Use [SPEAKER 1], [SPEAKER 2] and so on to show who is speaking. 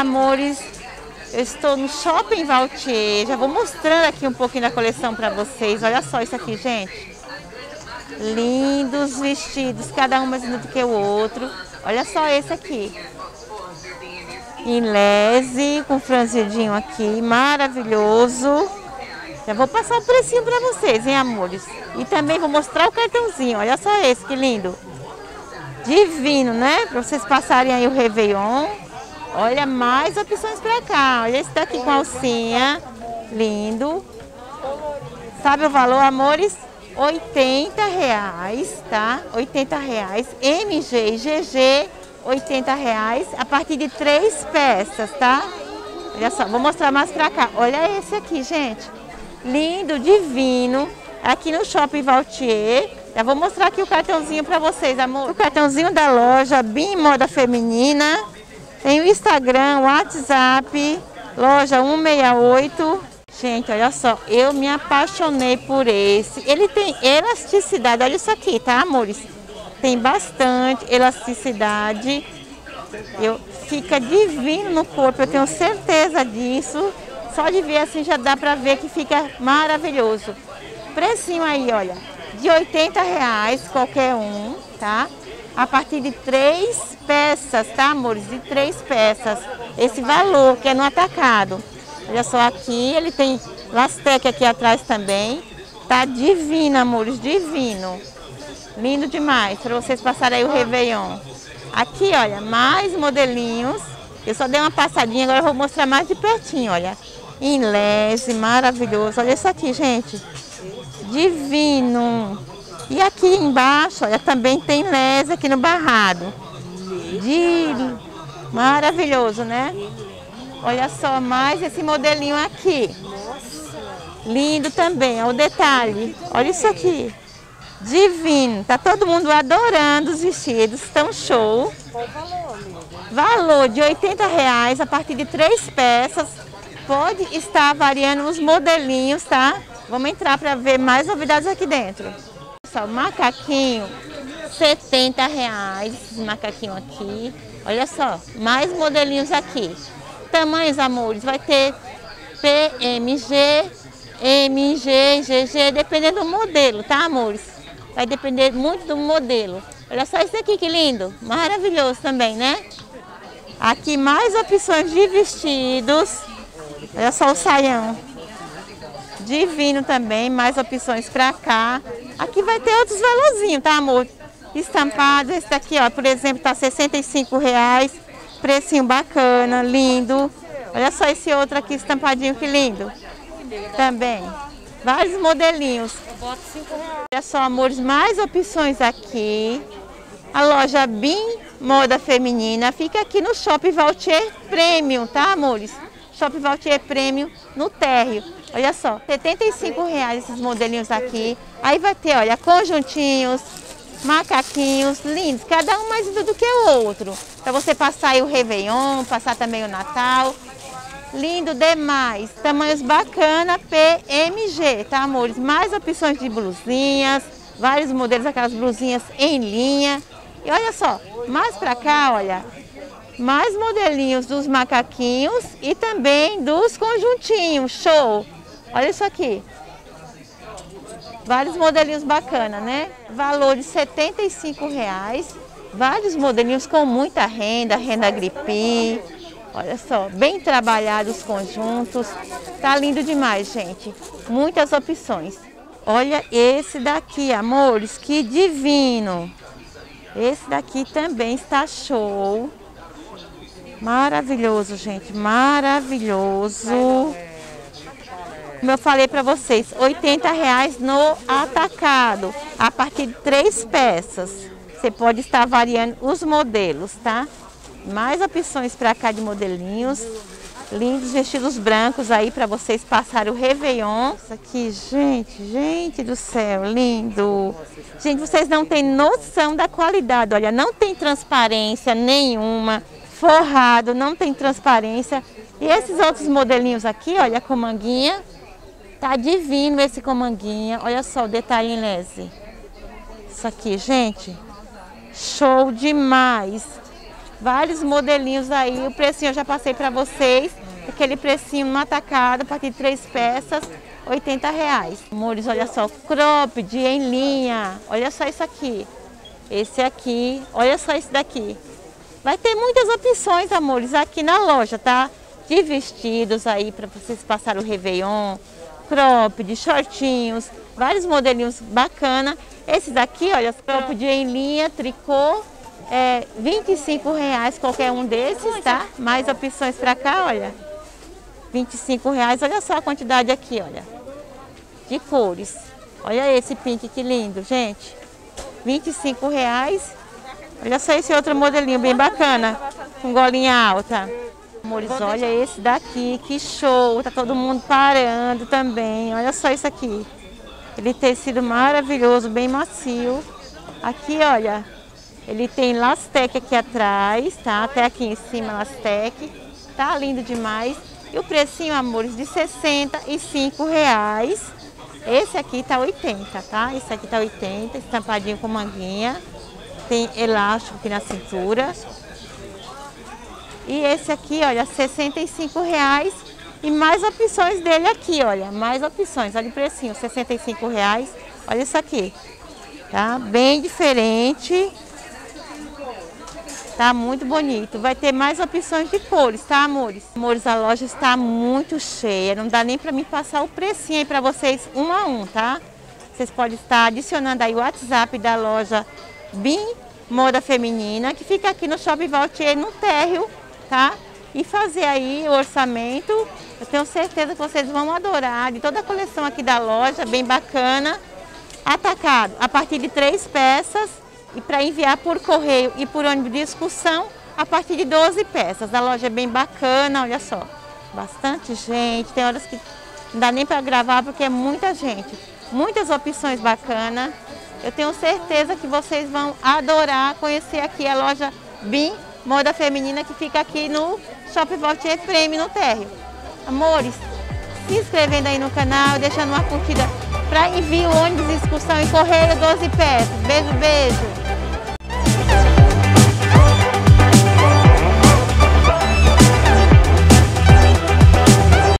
[SPEAKER 1] amores, eu estou no Shopping Valtier. Já vou mostrando aqui um pouquinho da coleção para vocês. Olha só isso aqui, gente. Lindos vestidos, cada um mais lindo do que o outro. Olha só esse aqui. Em lese, com franzidinho aqui, maravilhoso. Já vou passar o precinho para vocês, hein, amores? E também vou mostrar o cartãozinho. Olha só esse, que lindo. Divino, né? Para vocês passarem aí o Réveillon. Olha, mais opções para cá. Olha esse daqui com alcinha. Lindo. Sabe o valor, amores? 80 reais, tá? 80 reais. MG e GG, 80 reais. A partir de três peças, tá? Olha só, vou mostrar mais pra cá. Olha esse aqui, gente. Lindo, divino. Aqui no Shopping Valtier. Já vou mostrar aqui o cartãozinho pra vocês, amor. O cartãozinho da loja Bim Moda Feminina. Tem o Instagram, o WhatsApp, loja 168. Gente, olha só, eu me apaixonei por esse. Ele tem elasticidade, olha isso aqui, tá, amores? Tem bastante elasticidade. Eu, fica divino no corpo, eu tenho certeza disso. Só de ver assim já dá pra ver que fica maravilhoso. Precinho aí, olha, de 80 reais qualquer um, tá? A partir de três peças, tá, amores? De três peças. Esse valor que é no atacado. Olha só aqui, ele tem Lastec aqui atrás também. Tá divino, amores, divino. Lindo demais, para vocês passarem aí o Réveillon. Aqui, olha, mais modelinhos. Eu só dei uma passadinha, agora eu vou mostrar mais de pertinho, olha. Em lese, maravilhoso. Olha isso aqui, gente. Divino. E aqui embaixo, olha, também tem lese aqui no barrado. De... Maravilhoso, né? Olha só, mais esse modelinho aqui. Lindo também, olha o detalhe. Olha isso aqui. Divino. Tá todo mundo adorando os vestidos, estão show.
[SPEAKER 2] Valor
[SPEAKER 1] de 80 reais a partir de três peças. Pode estar variando os modelinhos, tá? Vamos entrar para ver mais novidades aqui dentro. Só macaquinho, 70 reais, esse macaquinho aqui. Olha só, mais modelinhos aqui. Tamanhos, amores, vai ter PMG, MG, GG, dependendo do modelo, tá, amores? Vai depender muito do modelo. Olha só esse aqui, que lindo. Maravilhoso também, né? Aqui mais opções de vestidos. Olha só o saião. Divino também, mais opções pra cá. Aqui vai ter outros valorzinhos, tá, amor? Estampado, esse daqui, ó, por exemplo, tá 65 reais. Precinho bacana, lindo. Olha só esse outro aqui estampadinho, que lindo. Também. Vários modelinhos.
[SPEAKER 2] Eu boto 5 reais.
[SPEAKER 1] Olha só, amores, mais opções aqui. A loja BIM Moda Feminina fica aqui no Shopping Valtier Premium, tá, amores? Shopping Valtier Premium no térreo. Olha só, 75 reais esses modelinhos aqui. Aí vai ter, olha, conjuntinhos, macaquinhos lindos, cada um mais lindo do que o outro. Para você passar aí o Réveillon, passar também o Natal. Lindo demais, tamanhos bacana, PMG, tá amores? Mais opções de blusinhas, vários modelos, aquelas blusinhas em linha. E olha só, mais pra cá, olha, mais modelinhos dos macaquinhos e também dos conjuntinhos, show! Olha isso aqui. Vários modelinhos bacana, né? Valor de 75 reais. Vários modelinhos com muita renda, renda gripe. Olha só, bem trabalhados os conjuntos. Tá lindo demais, gente. Muitas opções. Olha esse daqui, amores, que divino. Esse daqui também está show. Maravilhoso, gente, maravilhoso. Como eu falei para vocês, 80 reais no atacado, a partir de três peças. Você pode estar variando os modelos, tá? Mais opções para cá de modelinhos. Lindos vestidos brancos aí para vocês passarem o Réveillon. Isso aqui, gente, gente do céu, lindo. Gente, vocês não têm noção da qualidade. Olha, não tem transparência nenhuma. Forrado, não tem transparência. E esses outros modelinhos aqui, olha, com manguinha. Tá divino esse com manguinha. Olha só o detalhe em lese. Isso aqui, gente. Show demais. Vários modelinhos aí, o precinho eu já passei para vocês. Aquele precinho no atacado, a partir de três peças, 80 reais. Amores, olha só, cropped em linha. Olha só isso aqui. Esse aqui, olha só esse daqui. Vai ter muitas opções, amores, aqui na loja, tá? De vestidos aí para vocês passarem o Réveillon, cropped, shortinhos, vários modelinhos bacana. Esse daqui, olha, cropped em linha, tricô, é 25 reais qualquer um desses, tá? Mais opções para cá, olha. 25 reais, olha só a quantidade aqui, olha. De cores. Olha esse pink, que lindo, gente. 25 reais. Olha só esse outro modelinho bem bacana, com golinha alta. Amores, olha esse daqui, que show. Tá todo mundo parando também. Olha só isso aqui. Ele tecido maravilhoso, bem macio. Aqui, olha, ele tem lastec aqui atrás, tá? Até aqui em cima, lastec. Tá lindo demais. E o precinho, amores, de 65 reais. Esse aqui tá 80, tá? Esse aqui tá 80, estampadinho com manguinha. Tem elástico aqui na cintura. E esse aqui, olha, 65 reais. E mais opções dele aqui, olha. Mais opções. Olha o precinho, 65 reais. Olha isso aqui. Tá? Bem diferente. Tá muito bonito. Vai ter mais opções de cores, tá, amores? Amores, a loja está muito cheia. Não dá nem para mim passar o precinho aí para vocês um a um, tá? Vocês podem estar adicionando aí o WhatsApp da loja BIM Moda Feminina, que fica aqui no Shopping Valtier, no térreo, tá? E fazer aí o orçamento. Eu tenho certeza que vocês vão adorar. De toda a coleção aqui da loja, bem bacana. Atacado, a partir de três peças e para enviar por correio e por ônibus de excursão a partir de 12 peças. A loja é bem bacana, olha só. Bastante gente, tem horas que não dá nem para gravar porque é muita gente. Muitas opções bacanas. Eu tenho certeza que vocês vão adorar conhecer aqui a loja BIM Moda Feminina que fica aqui no Shopping Voltier Prêmio no térreo. Amores, se inscrevendo aí no canal, deixando uma curtida para envio ônibus, excursão e correio 12 peças. Beijo, beijo.